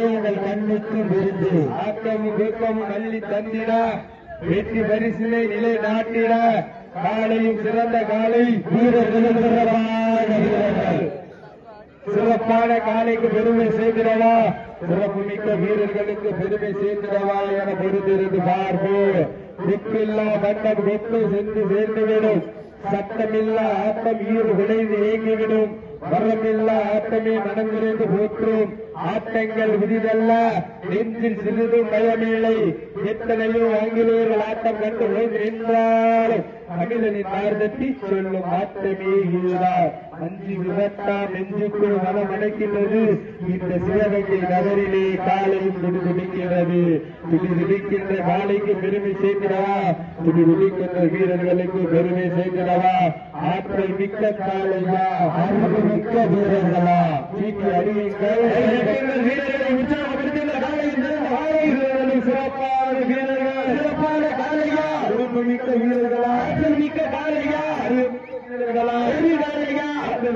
என்பது எங்கள் கண்ணுக்கு விருந்து. ஆக்கமும் ஊக்கமும் அள்ளி தந்திட. வெற்றி பரிசிலை நிலை நாட்டிட. காலையும் சிறந்த காலை வீரர்களும் வீரர்கள். சிறப்பான காலைக்கு பெருமை சேர்க்கிறவா சிறப்பு மிக்க வீரர்களுக்கு பெருமை சேர்க்கிறவா என பொறுத்திருந்து பார்ப்போம். திக்கில்லா மன்னம் கொத்து சென்று சேர்ந்துவிடும். சட்டமில்லா ஆட்டம் ஈறு விளைந்து இயங்கிவிடும். வரமில்லா ஆட்டமே மனம் போற்றும் ஆட்டங்கள் விதிதல்ல நெஞ்சில் சிறிதும் பயமில்லை. எத்தனையோ ஆங்கிலேயர்கள் ஆட்டம் கண்டு ஓய்ந்து நின்றாலும் தமிழனின் ஆர்வத்தி சொல்லும் ஆட்டமே இதுதான். அஞ்சு விரட்டாம் நெஞ்சுக்குள் மனம் அடைக்கின்றது. இந்த சிவகங்கை நகரிலே காலையும் துடிதுடிக்கிறது. துடிதுடிக்கின்ற காலைக்கு பெருமை சேர்க்கிறவா? துடிதுடிக்கின்ற வீரர்களுக்கு பெருமை சேர்க்கிறவா? ஆற்றல் மிக்க காலையா அறிவு மிக்க வீரர்களா? சீக்கி அறியுங்கள் வீரர்களை உற்சாகப்படுத்துங்கள் காலையில் சிறந்த காலை வீரர்களும் சிறப்பான வீரர்கள் சிறப்பான காலையா அறிவு மிக்க வீரர்களா ஆற்றல் மிக்க காலையா அறிவு மிக்க வீரர்களா அறிவு காலையா அந்த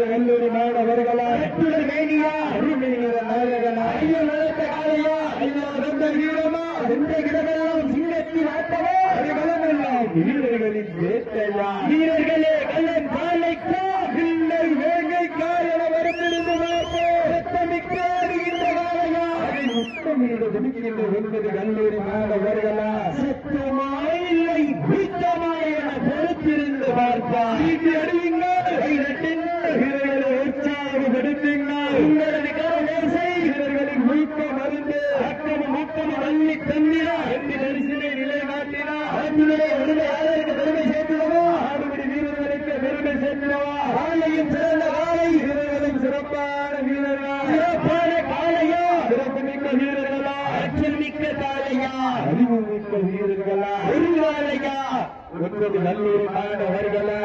கல்லூரி மாணவர்களா மேனியா வீரமா எந்த இடமெல்லாம் சிங்கத்தின் ஆட்டமா அறிவலமெல்லாம் வீரர்களின் வேட்டையா வீரர்களே கல்லன் காலைக்கா இல்லை வேங்கைக்கா என சத்தமிக்க அறிகின்ற காலையா துடிக்கின்ற ஒன்பது கல்லூரி மாணவர்களா சத்தமா இல்லை வீட்டமா என பொறுத்திருந்து பார்ப்பா வீட்டு அறியுங்கள் கைதட்டுங்கள் வீரர்களை உற்சாகப்படுத்துங்கள் உங்களது கரவேசை வீரர்களின் ஊக்கம் அறிந்து அக்கமும் ஊக்கமும் அள்ளி தந்திரா எட்டு நரிசினை நிலைநாட்டினா ஆண்டிலே விடுதலை யாருக்கு பெருமை சேர்த்துடவா ஆடுபடி வீரர்களுக்கு பெருமை சேர்த்துடவா காலையும் சிறந்த காலை வீரர்களும் சிறப்பான வீரர்கள் சிறப்பான காலையா சிறப்பு மிக்க வீரர்களா ஆற்றல் மிக்க காலையா அறிவு மிக்க வீரர்களா அறிவாலையா ஒன்பது நல்லூர் மாணவர்களா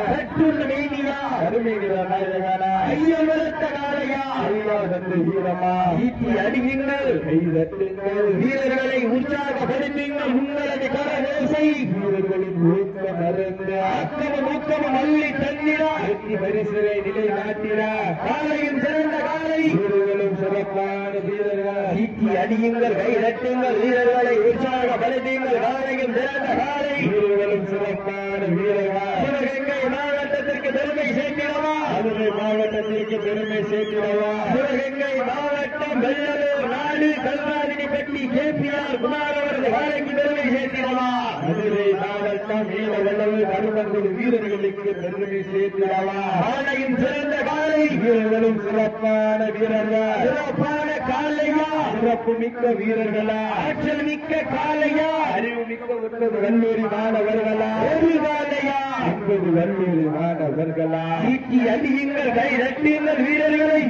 அருமைகிற நாயகனா ஐயன் வளர்த்த காலையா ஐயா தந்து வீரமா. ஈட்டி அடியுங்கள். கை தட்டுங்கள் வீரர்களை உற்சாகப்படுத்துங்கள். உங்களது கரவேசை வீரர்களின் ஊக்கம் அறந்து அக்கமும் ஊக்கமும் அள்ளி தந்திரா வெற்றி பரிசுரை நிலை நாட்டினா காலையும் சிறந்த காலை வீரர்களும் சிறப்பான வீரர்கள். ஈட்டி அடியுங்கள் கை தட்டுங்கள் வீரர்களை உற்சாகப்படுத்துங்கள் காலையும் சிறந்த காலை. வீரர்களும் சிறப்பான வீரர்கள். சிவகங்கை மாவட்டத்திற்கு பெருமை சேர்க்கிறவா? மதுரை மாவட்டத்திற்கு பெருமை சேர்க்கிறவா? சிவகங்கை மாவட்டம் வெள்ளலூர் நாடு கல்வாதினிப்பட்டி கேபிஆர் குமார் அவரது காலைக்கு பெருமை சேர்க்கிறவா? மதுரை மாவட்டம் நீல வெள்ளலூர் கருமங்குடி வீரர்களுக்கு பெருமை சேர்க்கிறவா? காலையும் சிறந்த காலை. வீரர்களும் சிறப்பான வீரர்கள். சிறப்பான சிறப்பு மிக்க வீரர்களா ஆற்றல் மிக்க காலையா அறிவு மிக்க ஒன்பது கல்லூரி மாணவர்களா ஒரு காலையா ஒன்பது கல்லூரி மாணவர்களா ஈட்டி அடியுங்கள் கை தட்டுங்கள் வீரர்களை.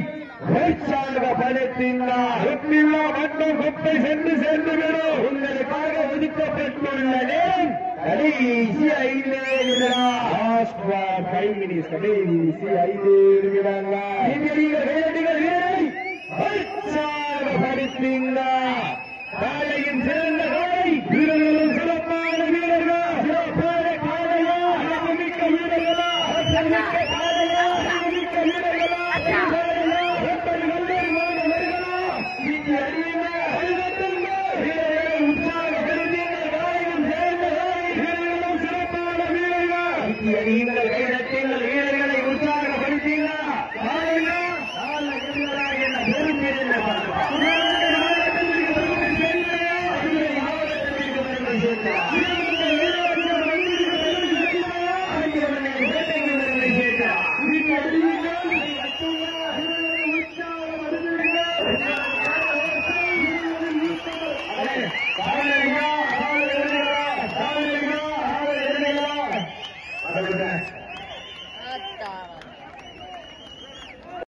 மட்டம் கொப்பை சென்று சேர்ந்து விடும். உங்களுக்காக ஒதுக்கப்பட்டுள்ள நேரம் கடைசி ஐந்து கடைசி ஐந்து வீட்டு அறியுங்க வீரர்களை உற்சாகப்படுத்தீங்களா